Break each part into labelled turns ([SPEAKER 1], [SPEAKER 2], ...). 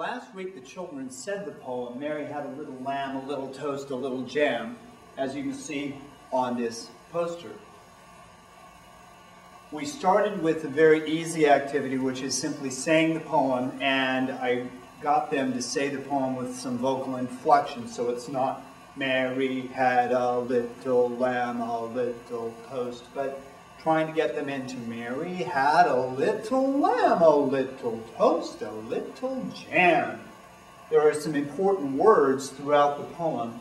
[SPEAKER 1] last week the children said the poem, Mary had a little lamb, a little toast, a little jam, as you can see on this poster. We started with a very easy activity, which is simply saying the poem, and I got them to say the poem with some vocal inflection, so it's not Mary had a little lamb, a little toast, but trying to get them into Mary had a little lamb, a little toast, a little jam. There are some important words throughout the poem,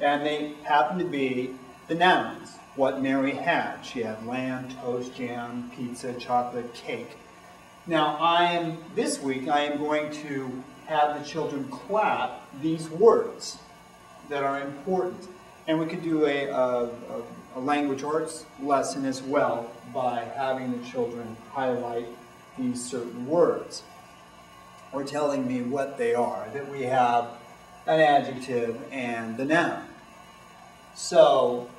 [SPEAKER 1] and they happen to be the nouns, what Mary had. She had lamb, toast, jam, pizza, chocolate, cake. Now, I am, this week, I am going to have the children clap these words that are important. And we could do a, a, a language arts lesson as well by having the children highlight these certain words or telling me what they are, that we have an adjective and the noun. So,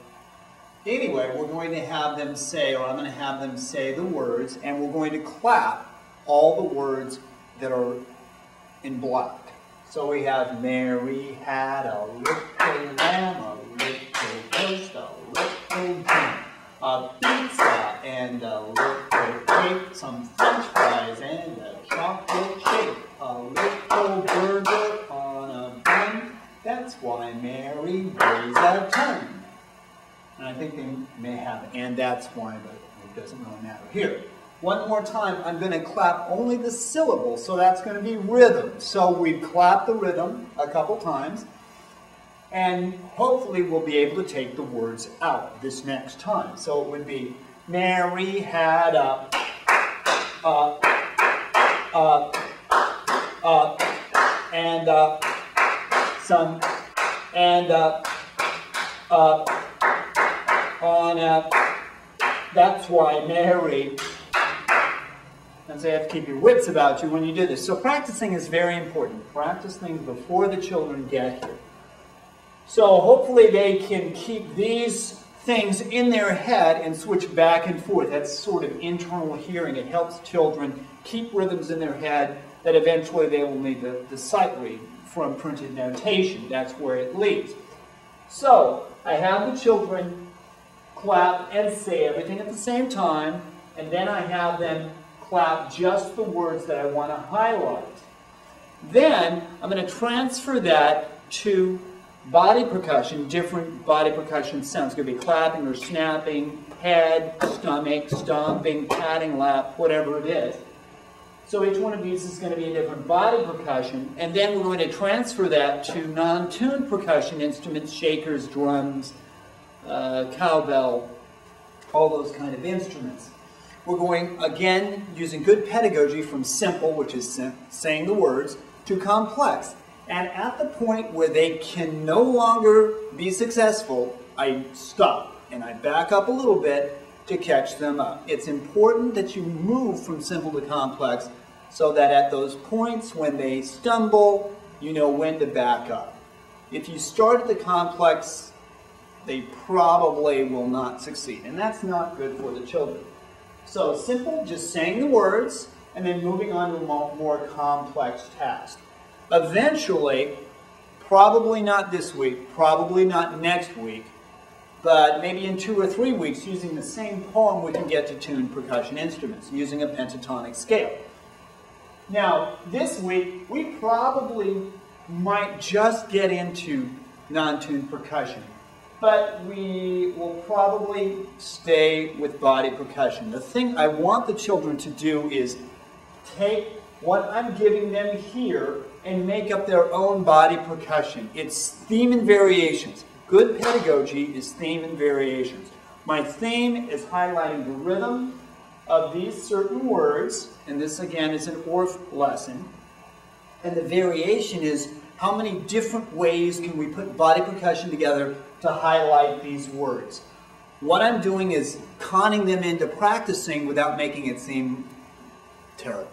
[SPEAKER 1] anyway, we're going to have them say, or I'm going to have them say the words, and we're going to clap all the words that are in black. So we have Mary had a little lamb, a little toast, a little jam, a pizza and a little cake, some french fries and a chocolate shake, a little burger on a bun. That's why Mary weighs a ton. And I think they may have, and that's why, but it doesn't really matter. Here, one more time, I'm going to clap only the syllables, so that's going to be rhythm. So we clap the rhythm a couple times, and hopefully we'll be able to take the words out this next time. So it would be, Mary had a, a, a, a and uh, some, and uh, uh, on a, that's why Mary and so you have to keep your wits about you when you do this. So practicing is very important. Practice things before the children get here. So hopefully they can keep these things in their head and switch back and forth. That's sort of internal hearing. It helps children keep rhythms in their head that eventually they will need the, the sight read from printed notation. That's where it leads. So I have the children clap and say everything at the same time, and then I have them clap just the words that I want to highlight. Then I'm going to transfer that to body percussion, different body percussion sounds. It's going to be clapping or snapping, head, stomach, stomping, patting lap, whatever it is. So each one of these is going to be a different body percussion, and then we're going to transfer that to non-tuned percussion instruments, shakers, drums, uh, cowbell, all those kind of instruments. We're going, again, using good pedagogy from simple, which is saying the words, to complex. And at the point where they can no longer be successful, I stop and I back up a little bit to catch them up. It's important that you move from simple to complex so that at those points when they stumble, you know when to back up. If you start at the complex, they probably will not succeed. And that's not good for the children. So simple, just saying the words, and then moving on to a more complex task. Eventually, probably not this week, probably not next week, but maybe in two or three weeks, using the same poem, we can get to tune percussion instruments using a pentatonic scale. Now, this week, we probably might just get into non-tuned percussion but we will probably stay with body percussion. The thing I want the children to do is take what I'm giving them here and make up their own body percussion. It's theme and variations. Good pedagogy is theme and variations. My theme is highlighting the rhythm of these certain words, and this again is an Orff lesson. And the variation is how many different ways can we put body percussion together to highlight these words. What I'm doing is conning them into practicing without making it seem terrible.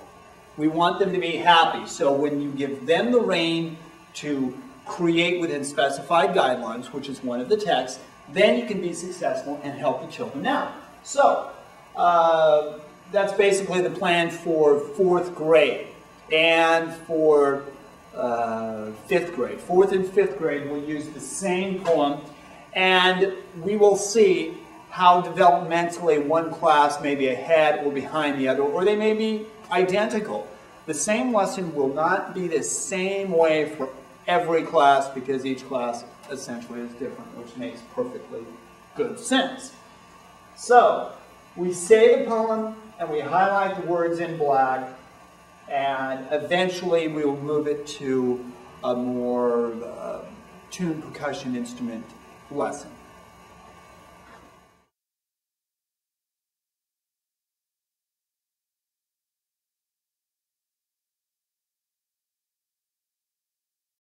[SPEAKER 1] We want them to be happy, so when you give them the rein to create within specified guidelines, which is one of the texts, then you can be successful and help the children out. So, uh, that's basically the plan for fourth grade. And for uh, fifth grade. Fourth and fifth grade will use the same poem, and we will see how developmentally one class may be ahead or behind the other, or they may be identical. The same lesson will not be the same way for every class because each class essentially is different, which makes perfectly good sense. So, we say the poem and we highlight the words in black, and eventually we will move it to a more uh, tuned percussion instrument lesson.